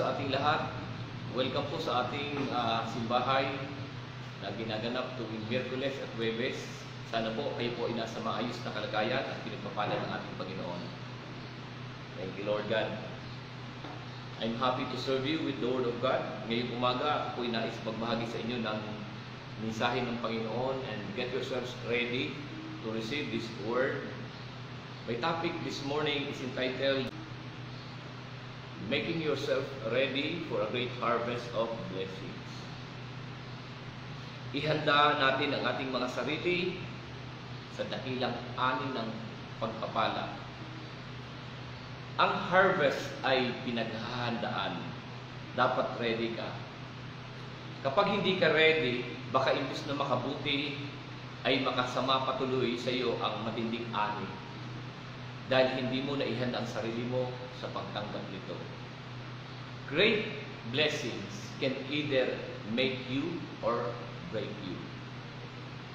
sa ating lahat. Welcome po sa ating ah, simbahay na ginaganap tuwing Miyerkules at Huwebes. Sana po kayo po ay nasa maayos na kalagayan at pinagpapala ng ating Panginoon. Thank you, Lord God. I'm happy to serve you with the Word of God. Ngayong umaga, ako ay nais magbahagi sa inyo ng mensahe ng Panginoon and get yourselves ready to receive this Word. My topic this morning is entitled Making Yourself Ready for a Great Harvest of Blessings. Ihanda natin ang ating mga sarili sa dakilang ani ng pagpapala. Ang harvest ay pinaghahandaan. Dapat ready ka. Kapag hindi ka ready, baka imbis na makabuti, ay makasama patuloy sa iyo ang matinding ani. Dahil hindi mo naihanda ang sarili mo sa pagtanggap nito. Great blessings can either make you or break you.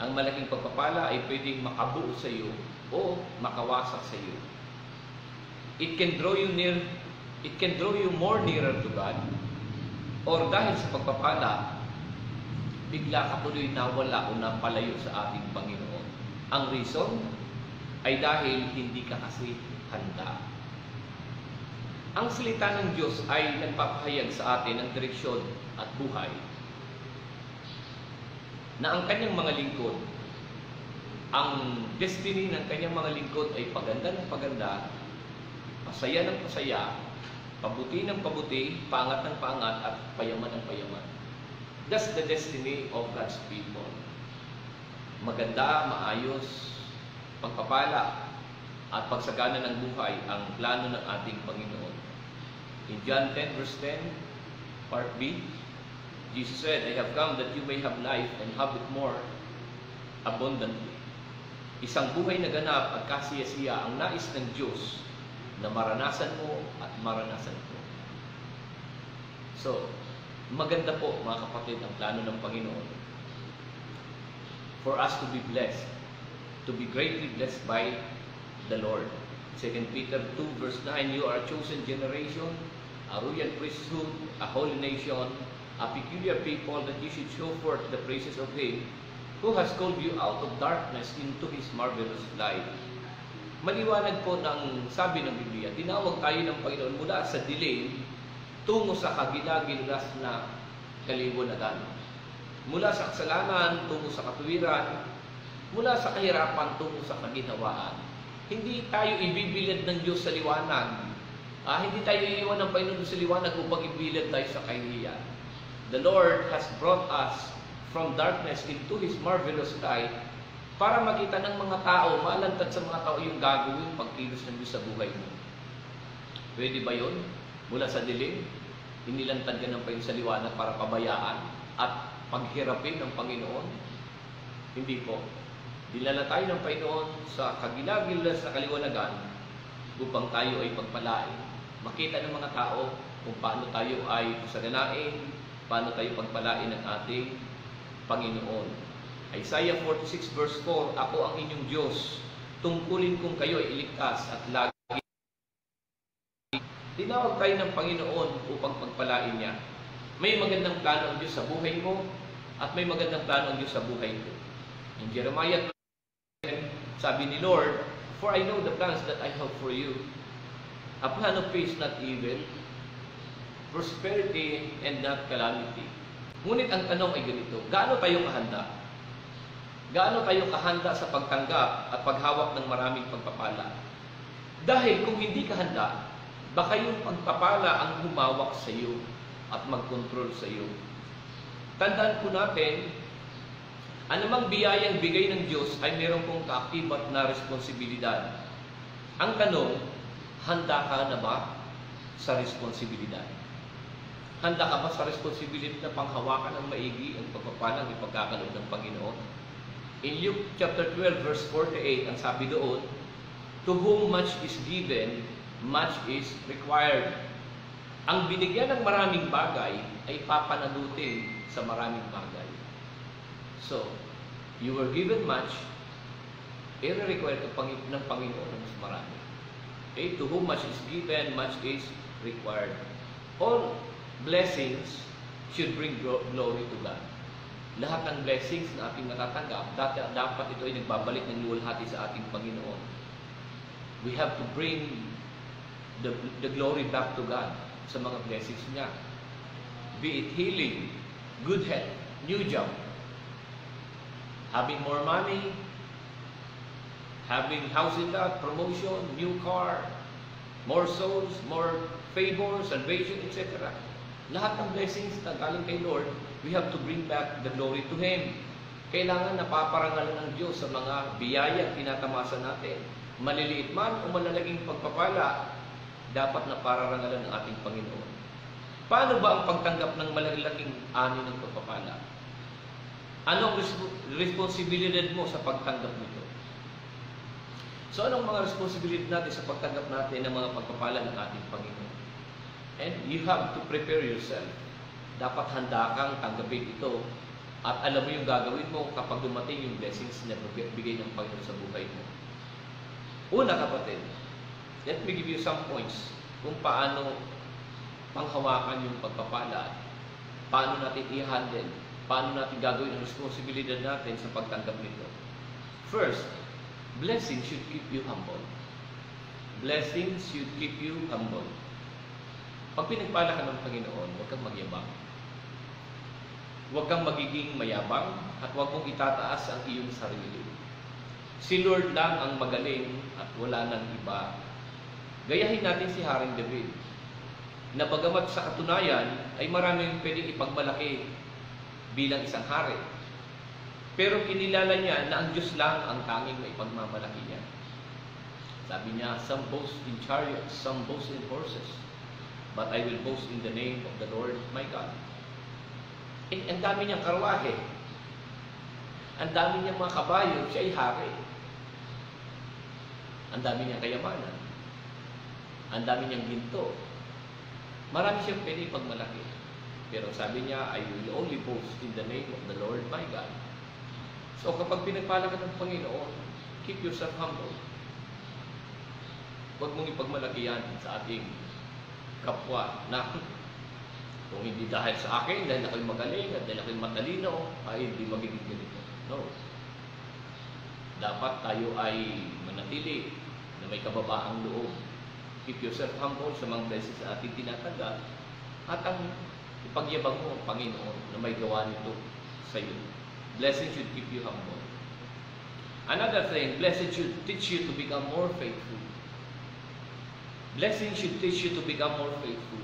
Ang malaking pagpapala ay pwedeng makabuo sa iyo o makawasak sa iyo. It can draw you near, it can draw you more nearer to God or dahil sa pagpapala, bigla ka tuloy nawala o napalayo sa ating Panginoon. Ang reason ay dahil hindi ka kasi handa. Ang salita ng Diyos ay nagpapahayag sa atin ng direksyon at buhay na ang kanyang mga lingkod, ang destiny ng kanyang mga lingkod ay paganda ng paganda, pasaya ng pasaya, pabuti ng pabuti, pangat ng pangat, at payaman ng payaman. That's the destiny of God's people. Maganda, maayos, pagpapala, at pagsagana ng buhay ang plano ng ating Panginoon. In John 10 verse 10, part B, Jesus said, I have come that you may have life and have it more abundantly. Isang buhay na ganap at kasiyasiya ang nais ng Diyos na maranasan mo at maranasan ko. So, maganda po mga kapatid ang plano ng Panginoon for us to be blessed, to be greatly blessed by the Lord. 2 Peter 2 verse 9, You are a chosen generation, a royal priesthood, a holy nation, a peculiar people that you should show forth the praises of Him who has called you out of darkness into His marvelous light. Maliwanag po ng sabi ng Biblia, tinawag tayo ng Panginoon mula sa dilim tungo sa kagilagilas na kaliwanagan. Mula sa kasalanan tungo sa katuwiran, mula sa kahirapan tungo sa kaginhawaan. Hindi tayo ibibilad ng Diyos sa liwanag. Ah, hindi tayo iiwan ng Panginoon sa liwanag upang ibilad tayo sa kahihiyan. The Lord has brought us from darkness into His marvelous light para makita ng mga tao, malantad sa mga tao yung gagawin pagkilos ng Diyos sa buhay mo. Pwede ba yun? Mula sa dilim, inilantad ka ng Panginoon sa liwanag para pabayaan at paghirapin ng Panginoon? Hindi po. Dinala tayo ng Panginoon sa kagilagilas sa kaliwanagan upang tayo ay pagpalain. Makita ng mga tao kung paano tayo ay pasaganain, paano tayo pagpalain ng ating Panginoon. Isaiah 46 verse 4, Ako ang inyong Diyos, tungkulin kong kayo ay iligtas at lagi Tinawag tayo ng Panginoon upang pagpalain niya. May magandang plano ang Diyos sa buhay mo at may magandang plano ang Diyos sa buhay ko. In Jeremiah 10, sabi ni Lord, For I know the plans that I have for you, a plan of peace, not evil, prosperity, and not calamity. Ngunit ang tanong ay ganito, gaano tayo kahanda? Gaano tayo kahanda sa pagtanggap at paghawak ng maraming pagpapala? Dahil kung hindi ka handa, baka yung pagpapala ang humawak sa iyo at mag-control sa iyo. Tandaan po natin, anumang biyayang bigay ng Diyos ay meron pong kaakibat na responsibilidad. Ang tanong, handa ka na ba sa responsibilidad? Handa ka ba sa responsibilidad na panghawakan ng maigi ang pagpapalang ipagkakaloob ng Panginoon? In Luke chapter 12 verse 48, ang sabi doon, To whom much is given, much is required. Ang binigyan ng maraming bagay ay papanagutin sa maraming bagay. So, you were given much, i-require ka pang ng Panginoon ng marami. Okay? To whom much is given, much is required. All blessings should bring glo- glory to God. Lahat ng blessings na ating natatanggap, dapat ito ay nagbabalik ng luwalhati sa ating Panginoon. We have to bring the, the glory back to God sa mga blessings niya. Be it healing, good health, new job, having more money, having house in lot, promotion, new car, more souls, more favor, salvation, etc. Lahat ng blessings na galing kay Lord, we have to bring back the glory to Him. Kailangan napaparangalan ng Diyos sa mga biyaya tinatamasa natin. Maliliit man o malalaging pagpapala, dapat na pararangalan ng ating Panginoon. Paano ba ang pagtanggap ng malalaking ani ng pagpapala? Anong resp- responsibilidad mo sa pagtanggap nito? So anong mga responsibilidad natin sa pagtanggap natin ng mga pagpapala ng ating Panginoon? And you have to prepare yourself. Dapat handa kang tanggapin ito at alam mo yung gagawin mo kapag dumating yung blessings na bigay ng Panginoon sa buhay mo. Una kapatid, let me give you some points kung paano panghawakan yung pagpapala, paano natin i-handle, paano natin gagawin ang responsibilidad natin sa pagtanggap nito. First, blessing should keep you humble. Blessings should keep you humble. Pag pinagpala ka ng Panginoon, huwag kang magyabang. Huwag kang magiging mayabang at huwag mong itataas ang iyong sarili. Si Lord lang ang magaling at wala nang iba. Gayahin natin si Haring David na bagamat sa katunayan ay maraming pwedeng ipagmalaki bilang isang hari. Pero kinilala niya na ang Diyos lang ang tanging may pagmamalaki niya. Sabi niya, some boast in chariots, some boast in horses, but I will boast in the name of the Lord my God. Eh, ang dami niyang karwahe. Ang dami niyang mga kabayo, siya ay hari. Ang dami niyang kayamanan. Ang dami niyang ginto. Marami siyang pwede pagmalaki. Pero sabi niya, I will only boast in the name of the Lord my God. So kapag pinagpala ka ng Panginoon, keep yourself humble. Huwag mong ipagmalaki yan sa ating kapwa na kung hindi dahil sa akin, dahil ako'y magaling at dahil ako'y matalino, ay hindi magiging ganito. No. Dapat tayo ay manatili na may kababaang loob. Keep yourself humble sa mga blessings na ating tinatanggap at ang ipagyabang mo ang Panginoon na may gawa nito sa iyo. Blessing should keep you humble. Another thing, blessing should teach you to become more faithful. Blessing should teach you to become more faithful.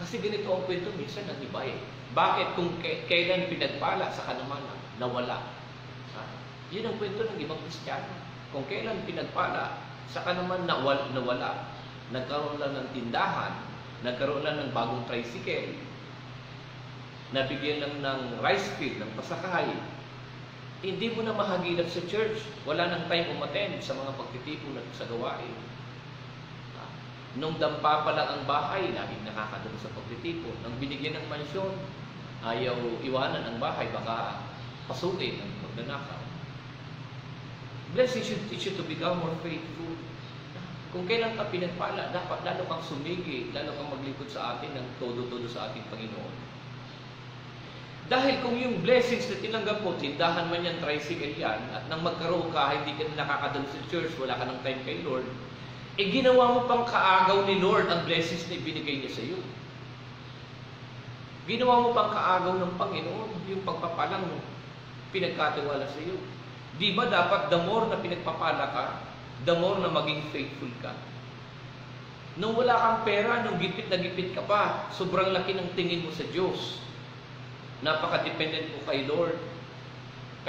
Kasi ganito ang kwento minsan ng iba eh. Bakit kung kailan pinagpala sa kanamanan, nawala? Ha? Yun ang kwento ng ibang Kristiyano. Kung kailan pinagpala, sa kanaman nawal, nawala. Nagkaroon lang ng tindahan, nagkaroon lang ng bagong tricycle, nabigyan lang ng rice field, ng pasakay, hindi mo na mahagilap sa church. Wala nang time umattend sa mga pagtitipon at sa gawain. Nung dampa pa lang ang bahay, laging nakakadalo sa pagtitipon. Nang binigyan ng mansyon, ayaw iwanan ang bahay, baka pasukin ng magnanakaw. Blessing should teach you to become more faithful. Kung kailan ka pinagpala, dapat lalo kang sumigi, lalo kang maglingkod sa atin ng todo-todo sa ating Panginoon. Dahil kung yung blessings na tinanggap mo, tindahan man yan, tricycle yan, at nang magkaroon ka, hindi ka na nakakadalo sa church, wala ka ng time kay Lord, eh ginawa mo pang kaagaw ni Lord ang blessings na ibinigay niya sa iyo. Ginawa mo pang kaagaw ng Panginoon yung pagpapalang pinagkatiwala sa iyo. Di ba dapat the more na pinagpapala ka, the more na maging faithful ka? Nung wala kang pera, nung gipit na gipit ka pa, sobrang laki ng tingin mo sa Diyos. Napaka-dependent mo kay Lord.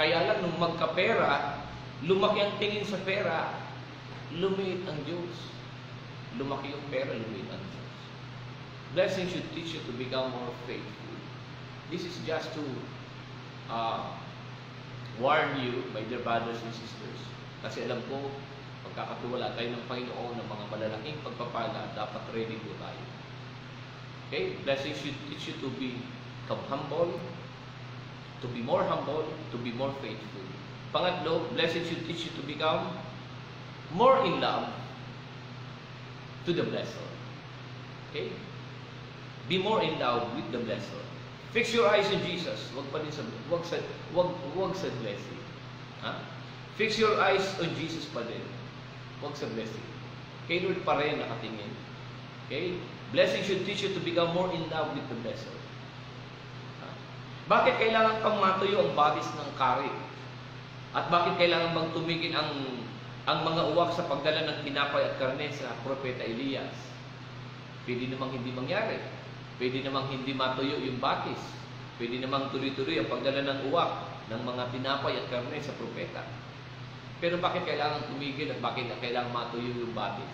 Kaya lang nung magkapera, lumaki ang tingin sa pera, lumiit ang Diyos. Lumaki yung pera, lumiit ang Diyos. Blessing should teach you to become more faithful. This is just to uh, warn you, my dear brothers and sisters. Kasi alam ko, pagkakatiwala tayo ng Panginoon ng mga malalaking pagpapala, dapat ready po tayo. Okay? Blessing should teach you to be become humble, to be more humble, to be more faithful. Pangatlo, blessing should teach you to become more in love to the blessed. Okay? Be more in love with the blessor. Fix your eyes on Jesus. Wag pa din sa wag sa wag wag sa blessing. Ha? Fix your eyes on Jesus pa din. Wag sa blessing. Kay Lord pa rin nakatingin. Okay? Blessing should teach you to become more in love with the. Ha? Bakit kailangan pang matuyo ang bagis ng kari? At bakit kailangan bang tumigil ang ang mga uwak sa pagdala ng tinapay at karne sa propeta Elias? Pwede namang hindi mangyari. Pwede namang hindi matuyo yung batis. Pwede namang tuloy-tuloy ang pagdala ng uwak ng mga tinapay at karne sa propeta. Pero bakit kailangan tumigil at bakit kailangan matuyo yung batis?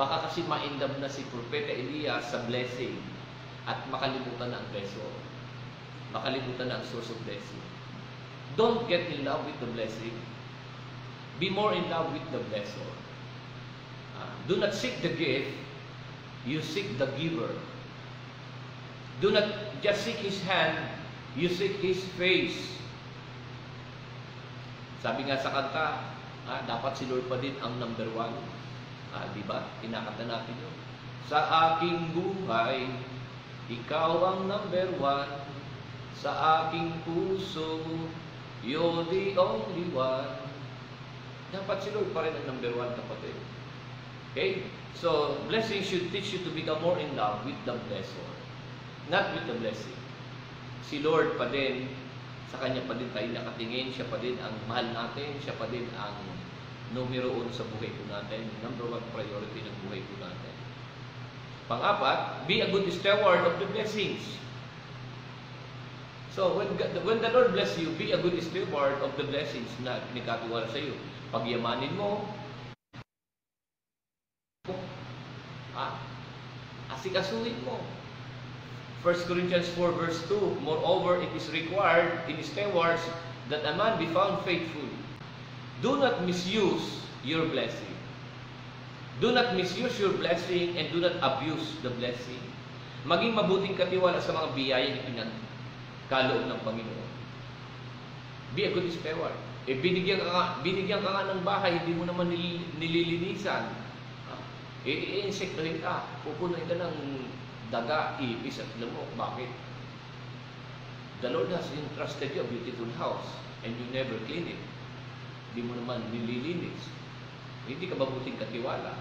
Baka kasi ma-indab na si propeta Elias sa blessing at makalimutan na ang blessor. Makalimutan na ang source of blessing. Don't get in love with the blessing. Be more in love with the blessor. Uh, do not seek the gift, you seek the giver. Do not just seek His hand, you seek His face. Sabi nga sa kanta, ah, dapat si Lord pa din ang number one. Ah, di ba? Kinakanta natin yun. Sa aking buhay, ikaw ang number one. Sa aking puso, you're the only one. Dapat si Lord pa rin ang number one, kapatid. Okay? So, blessing should teach you to become more in love with the blessor. Not with the blessing. Si Lord pa din, sa Kanya pa din tayo nakatingin, Siya pa din ang mahal natin, Siya pa din ang numero uno sa buhay po natin, number one priority ng buhay po natin. Pang-apat, be a good steward of the blessings. So, when, when the Lord bless you, be a good steward of the blessings na pinagkatiwala sa iyo. Pagyamanin mo, ah, asikasuhin mo. 1 Corinthians 4 verse 2, Moreover, it is required in stewards that a man be found faithful. Do not misuse your blessing. Do not misuse your blessing and do not abuse the blessing. Maging mabuting katiwala sa mga biyaya na pinagkaloob ng Panginoon. Be a good steward. Eh, binigyan ka nga, binigyan ka nga ng bahay, hindi mo naman nil, nililinisan. Ah, eh, insektohin ka. Pupunuin ka ng daga, ipis at lamok. Bakit? The Lord has entrusted you a beautiful house and you never clean it. Hindi mo naman nililinis. Hindi ka mabuting katiwala.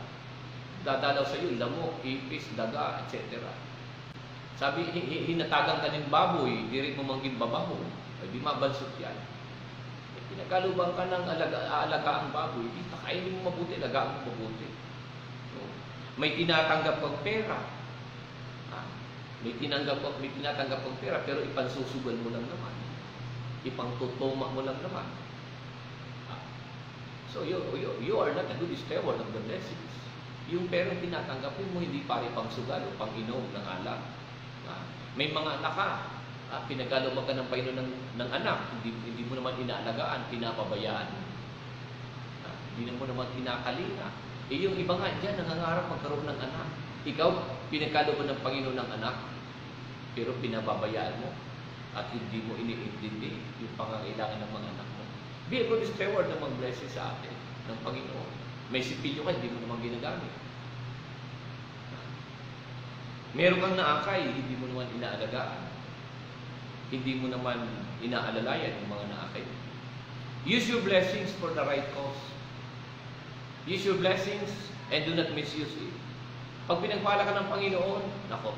Dadalaw sa iyo, lamok, ipis, daga, etc. Sabi, hinatagan ka ng baboy, diri mo mangging babaho. Ay, di mabansot yan. Eh, pinagkalubang ka ng alaga, aalaga ang baboy, di pakainin mo mabuti, alagaan mo mabuti. So, may tinatanggap kang pera. May tinanggap kang, may tinatanggap kang pera, pero ipansusugan mo lang naman. Ipangtutuma mo lang naman. Ah, so, you, you, you are not a good steward of the blessings. Yung pera tinatanggapin mo, hindi pare pang sugal o pang inom ng alak. Ah, may mga anak ka, ah, pinagkalumag ka ng paino ng, ng anak, hindi, hindi mo naman inaalagaan, pinapabayaan. Ah, hindi mo naman kinakalinga. Eh yung iba nga dyan, nangangarap magkaroon ng anak. Ikaw, pinagkalumag ng Panginoon ng anak, pero pinababayaan mo at hindi mo iniintindi yung pangangailangan ng mga anak mo. Be a good steward ng mga blessing sa atin ng Panginoon. May sipilyo ka, hindi mo naman ginagamit. Meron kang naakay, hindi mo naman inaalagaan. Hindi mo naman inaalalayan yung mga naakay. Use your blessings for the right cause. Use your blessings and do not misuse it. Pag pinagpala ka ng Panginoon, nako,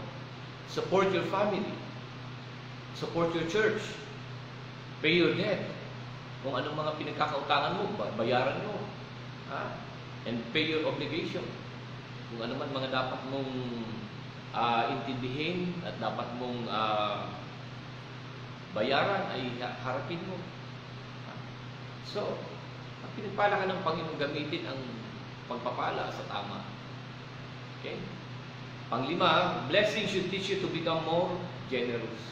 support your family. Support your church. Pay your debt. Kung anong mga pinagkakautangan mo, bayaran mo. Ha? And pay your obligation. Kung ano man mga dapat mong uh, intindihin at dapat mong uh, bayaran ay harapin mo. So, pag pinagpala ka ng Panginoon, gamitin ang pagpapala sa tama. Okay? Panglima, blessing should teach you to become more generous.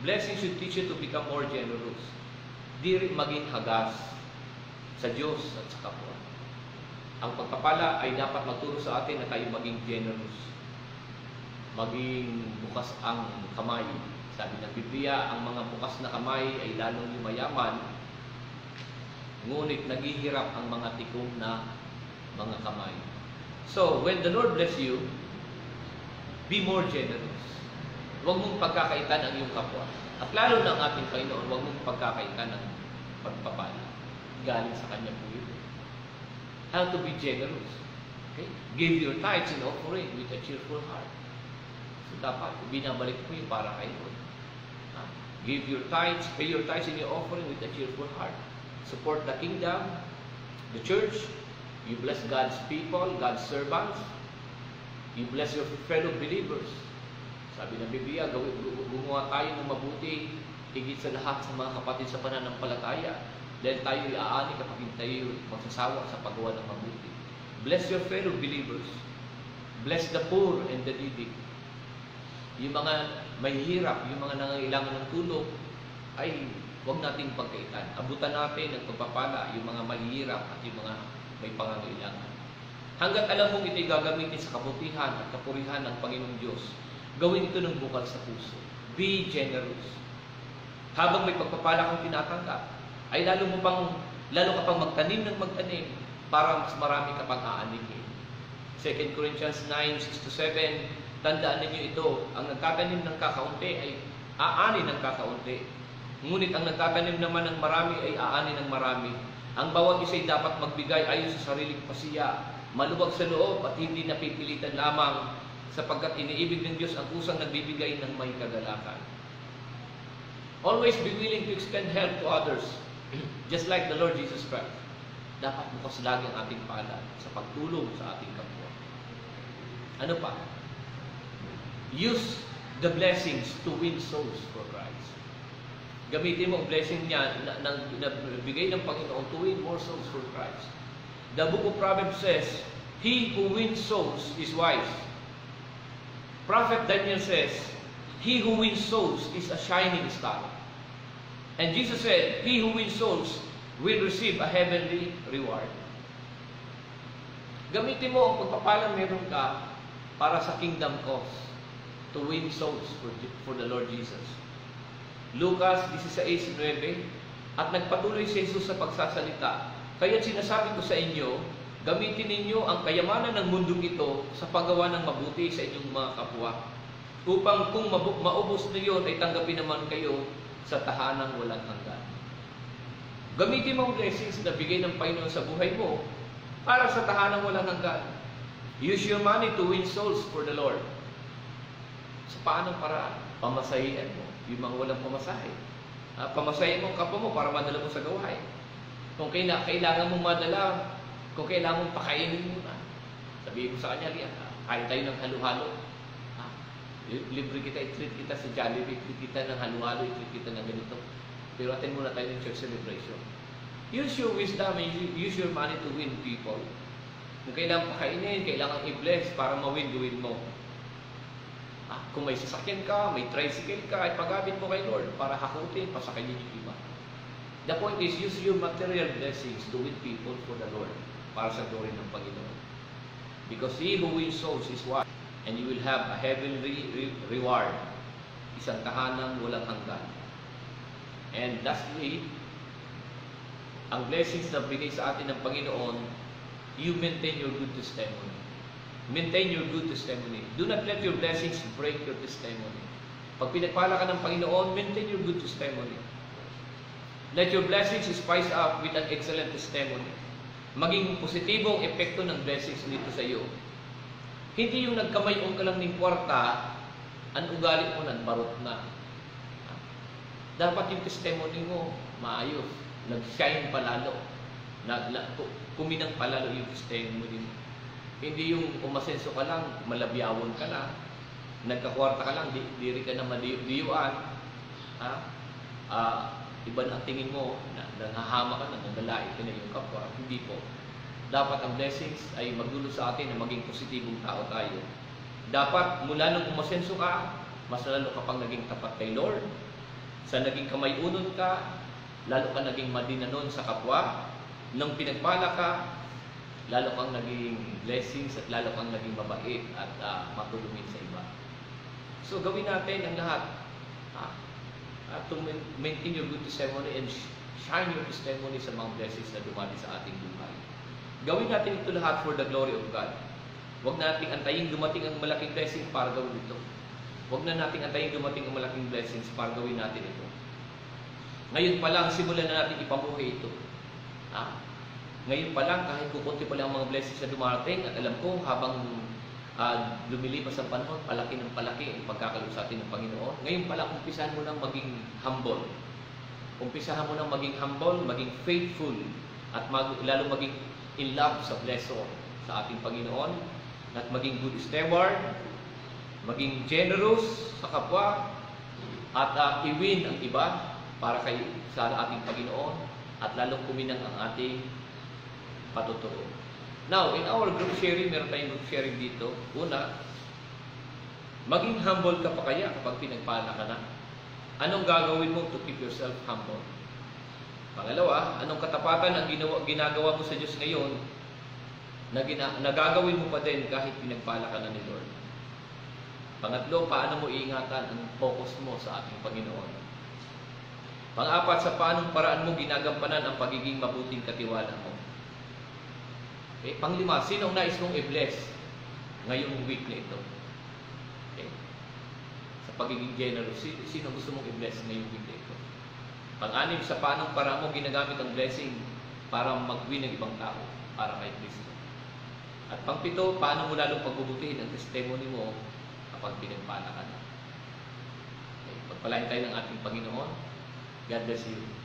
Blessing should teach you to become more generous. Di rin maging hagas sa Diyos at sa kapwa. Ang pagpapala ay dapat magturo sa atin na tayo maging generous. Maging bukas ang kamay. Sabi ng Biblia, ang mga bukas na kamay ay lalong yumayaman, ngunit naghihirap ang mga tikom na mga kamay. So, when the Lord bless you, Be more generous. Huwag mong pagkakaitan ang iyong kapwa. At lalo na ang ating Panginoon, huwag mong pagkakaitan ang pagpapala. Galing sa Kanya po yun. How to be generous. Okay? Give your tithes and offering with a cheerful heart. So dapat, binabalik mo yung para kay Lord. Ha? Give your tithes, pay your tithes and your offering with a cheerful heart. Support the kingdom, the church. You bless God's people, God's servants. You bless your fellow believers. Sabi ng Biblia, gumawa tayo ng mabuti higit sa lahat sa mga kapatid sa pananampalataya. Dahil tayo iaani kapag tayo magsasawa sa paggawa ng mabuti. Bless your fellow believers. Bless the poor and the needy. Yung mga mahihirap, yung mga nangangailangan ng tulong, ay huwag nating pagkaitan. Abutan natin ng pagpapala yung mga mahihirap at yung mga may pangangailangan. Hanggat alam mong ito'y gagamitin sa kabutihan at kapurihan ng Panginoong Diyos, gawin ito ng bukal sa puso. Be generous. Habang may pagpapala kang tinatanggap, ay lalo mo pang, lalo ka pang magtanim ng magtanim para mas marami ka pang aanihin. 2 Corinthians 9, 6-7, tandaan ninyo ito, ang nagtatanim ng kakaunti ay aani ng kakaunti. Ngunit ang nagtatanim naman ng marami ay aani ng marami. Ang bawat isa ay dapat magbigay ayon sa sariling pasiya, maluwag sa loob at hindi napipilitan lamang sapagkat iniibig ng Diyos ang kusang nagbibigay ng may kagalakan. Always be willing to extend help to others, just like the Lord Jesus Christ. Dapat bukas lagi ang ating palad sa pagtulong sa ating kapwa. Ano pa? Use the blessings to win souls for Christ. Gamitin mo ang blessing niya na, na, na bigay ng Panginoon to win more souls for Christ. The book of Proverbs says, He who wins souls is wise. Prophet Daniel says, He who wins souls is a shining star. And Jesus said, He who wins souls will receive a heavenly reward. Gamitin mo ang pagpapalang meron ka para sa kingdom cause to win souls for, for the Lord Jesus. Lucas 16.9 At nagpatuloy si Jesus sa pagsasalita, Kaya sinasabi ko sa inyo, gamitin ninyo ang kayamanan ng mundong ito sa paggawa ng mabuti sa inyong mga kapwa, upang kung maubos na yun ay tanggapin naman kayo sa tahanang walang hanggan. Gamitin mo ang blessings na bigay ng Panginoon sa buhay mo para sa tahanang walang hanggan. Use your money to win souls for the Lord. Sa paanong paraan? Pamasahian mo yung mga walang pamasahe. Uh, pamasahin mo ang kapwa mo para madala mo sa gawain. Kung kaila, kailangan mong madala, kung kailangan mong pakainin muna. Sabihin ko sa kanya, Lian, kain tayo ng halo-halo. Ah, libre kita, i-treat kita sa Jollibee, i-treat kita ng halo-halo, i-treat kita ng ganito. Pero attend muna tayo ng church celebration. Use your wisdom and use your money to win people. Kung kailangan pakainin, kailangan i-bless para ma-win, gawin mo. Ah, kung may sasakyan ka, may tricycle ka, ay paggamit mo kay Lord para hakutin, pasakayin yung iba. The point is, use your material blessings to win people for the Lord para sa glory ng Panginoon. Because he who wins souls is wise, and you will have a heavenly re- reward. Isang tahanang walang hanggan. And lastly, ang blessings na bigay sa atin ng Panginoon, you maintain your good testimony. Maintain your good testimony. Do not let your blessings break your testimony. Pag pinagpala ka ng Panginoon, maintain your good testimony. Let your blessings spice up with an excellent testimony. Maging positibong epekto ng blessings dito sa iyo. Hindi yung nagkamayong ka lang ng kwarta, ang ugali mo nagbarot na. Dapat yung testimony mo maayos. Nag-shine palalo. Nag, kuminang palalo yung testimony mo. Hindi yung umasenso ka lang, malabyawon ka na, nagkakwarta ka lang, di, diri ka na madiyuan, ha? Uh, iba na tingin mo, na, nangahama ka na, nangalait ka na yung kapwa. Hindi po. Dapat ang blessings ay magdulo sa atin na maging positibong tao tayo. Dapat mula nung umasenso ka, mas lalo ka pang naging tapat kay Lord. Sa naging kamay unod ka, lalo ka naging madinanon sa kapwa. Nang pinagpala ka, lalo kang naging blessings at lalo kang naging mabait at uh, matulungin sa iba. So gawin natin ang lahat uh, uh, to maintain your good testimony and shine your testimony sa mga blessings na dumali sa ating buhay. Gawin natin ito lahat for the glory of God. Huwag na nating antayin dumating ang malaking blessing para gawin ito. Huwag na nating antayin dumating ang malaking blessings para gawin natin ito. Ngayon pa lang, simulan na natin ipamuhi ito. Ha? Ngayon pa lang, kahit kukunti pa lang ang mga blessings na dumarating, at alam ko, habang uh, lumilipas ang panahon, palaki ng palaki ang pagkakalob sa atin ng Panginoon. Ngayon pa lang, umpisahan mo nang maging humble. Umpisahan mo nang maging humble, maging faithful, at mag, lalo maging in love sa blessing sa ating Panginoon, at maging good steward, maging generous sa kapwa, at uh, i-win ang iba para kay sa ating Paginoon at lalong kuminang ang ating patuturo. Now, in our group sharing, meron tayong group sharing dito. Una, maging humble ka pa kaya kapag pinagpala ka na? Anong gagawin mo to keep yourself humble? Pangalawa, anong katapatan ang ginawa, ginagawa mo sa Diyos ngayon na nagagawin mo pa din kahit pinagpala ka na ni Lord? Pangatlo, paano mo iingatan ang focus mo sa ating Panginoon? Pang-apat, sa paanong paraan mo ginagampanan ang pagiging mabuting katiwala mo. Okay? Panglima, sinong nais mong i-bless ngayong week na ito? Okay? Sa pagiging generous, sino, sino gusto mong i-bless ngayong week na ito? Pang-anim, sa paanong paraan mo ginagamit ang blessing para mag-win ng ibang tao para kay Kristo. At pangpito, paano mo lalong pagbubutihin ang testimony mo kapag pinagpala ka na. Okay, pagpalain tayo ng ating Panginoon. God bless you.